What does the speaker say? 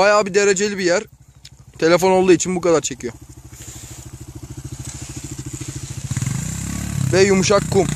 Bayağı bir dereceli bir yer. Telefon olduğu için bu kadar çekiyor. Ve yumuşak kum.